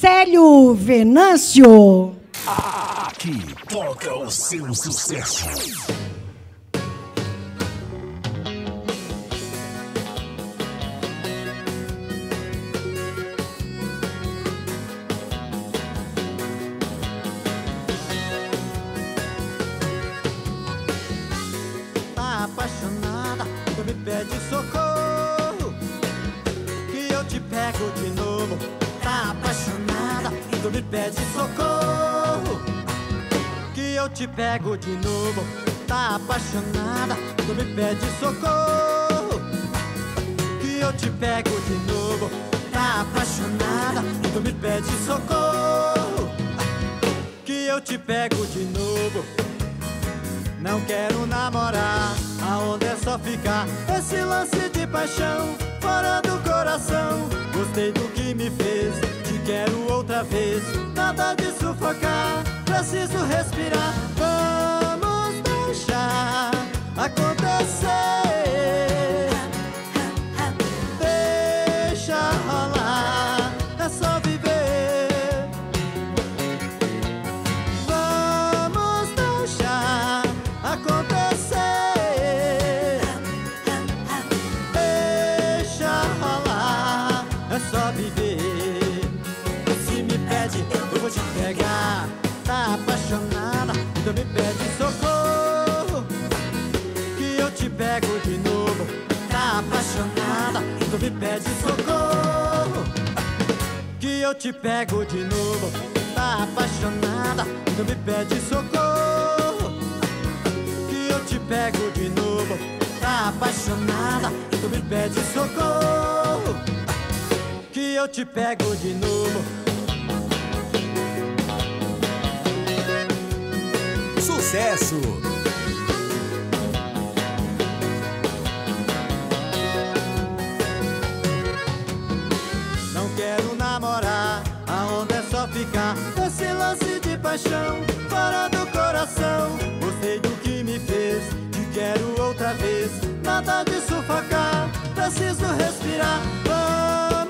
Célio Venâncio. Aqui toca o seu sucesso. Tá apaixonada, tu me pede socorro. Que eu te pego de novo. Tá apaixonada, tu me pede socorro. Que eu te pego de novo. Tá apaixonada, tu me pede socorro. Que eu te pego de novo. Tá apaixonada, tu me pede socorro. Que eu te pego de novo. Não quero namorar, a onda é só ficar. Esse lance de paixão, fora do coração. Gostei do que me fez, quero outra vez. Nada de sufocar, preciso respirar. Vamos deixar pede socorro que eu te pego de novo. Tá apaixonada, então me pede socorro. Que eu te pego de novo. Tá apaixonada, então me pede socorro. Que eu te pego de novo. Sucesso! Ficar. Esse lance de paixão, fora do coração. Gostei do que me fez, te quero outra vez. Nada de sufocar, preciso respirar. Vamos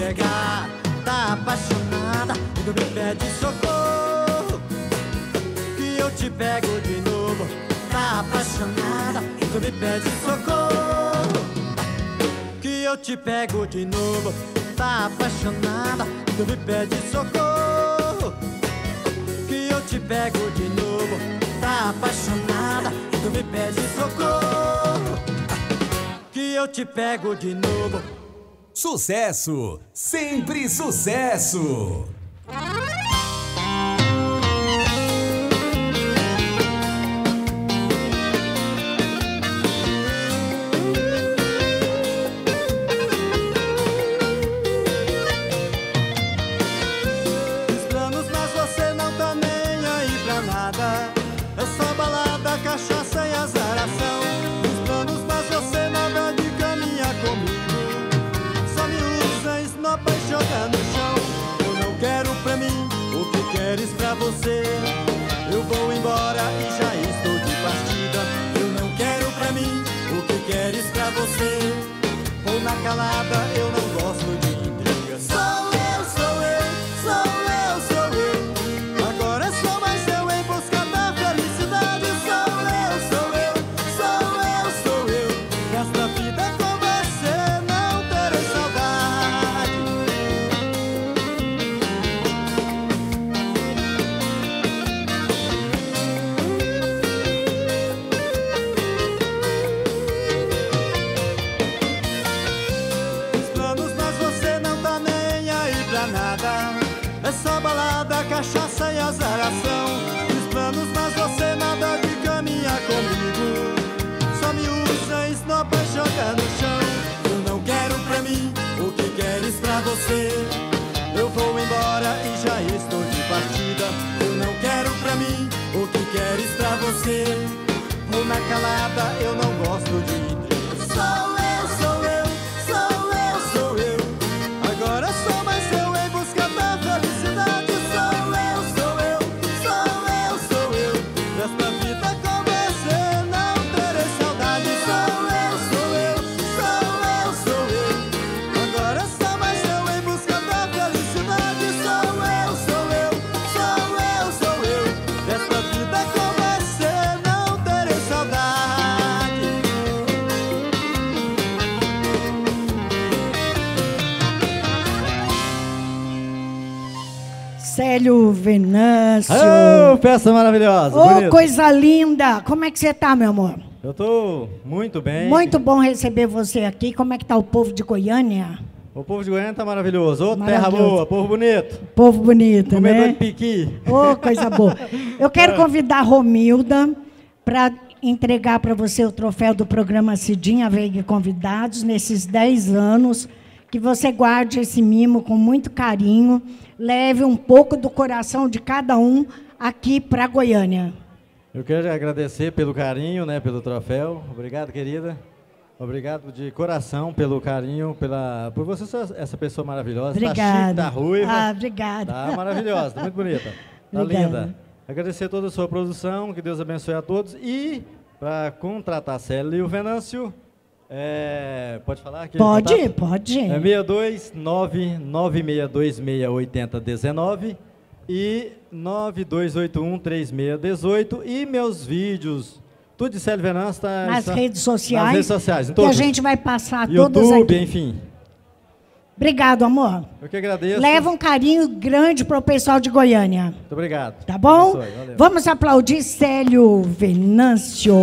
pegar. Tá apaixonada, então me pede socorro. Que eu te pego de novo. Tá apaixonada, então me pede socorro que eu te pego de novo. Tá apaixonada, tu me pede socorro. Que eu te pego de novo. Tá apaixonada, tu me pede socorro. Que eu te pego de novo. Sucesso! Sempre sucesso! Calada, cachaça e azaração Célio Venâncio. Ô, peça maravilhosa. Ô, bonito. coisa linda! Como é que você tá, meu amor? Eu tô muito bem. Muito bom receber você aqui. Como é que tá o povo de Goiânia? O povo de Goiânia tá maravilhoso. Ô, terra boa, povo bonito. Povo bonito, Comedor né? de piqui. Ô, coisa boa. Eu quero convidar a Romilda para entregar para você o troféu do programa Cidinha Veiga Convidados nesses 10 anos. Que você guarde esse mimo com muito carinho. Leve um pouco do coração de cada um aqui para Goiânia. Eu quero agradecer pelo carinho, né, pelo troféu. Obrigado, querida. Obrigado de coração pelo carinho, pela por você ser essa pessoa maravilhosa. Tá chique, Obrigada. tá ruiva. Ah, obrigada. Tá maravilhosa, tá muito bonita. Tá Obrigada. linda. Agradecer toda a sua produção, que Deus abençoe a todos. E para contratar a Célia e o Venâncio, é, pode falar aqui? Pode, contato? pode. É 62996268019 e 92813618 e meus vídeos, tudo de Célio Venâncio tá Nas está- redes sociais. Nas redes sociais, Que a gente vai passar todas YouTube, aqui. enfim. Obrigado, amor. Eu que agradeço. Leva um carinho grande para o pessoal de Goiânia. Muito obrigado. Tá bom? Abençoe. Vamos aplaudir Célio Venâncio.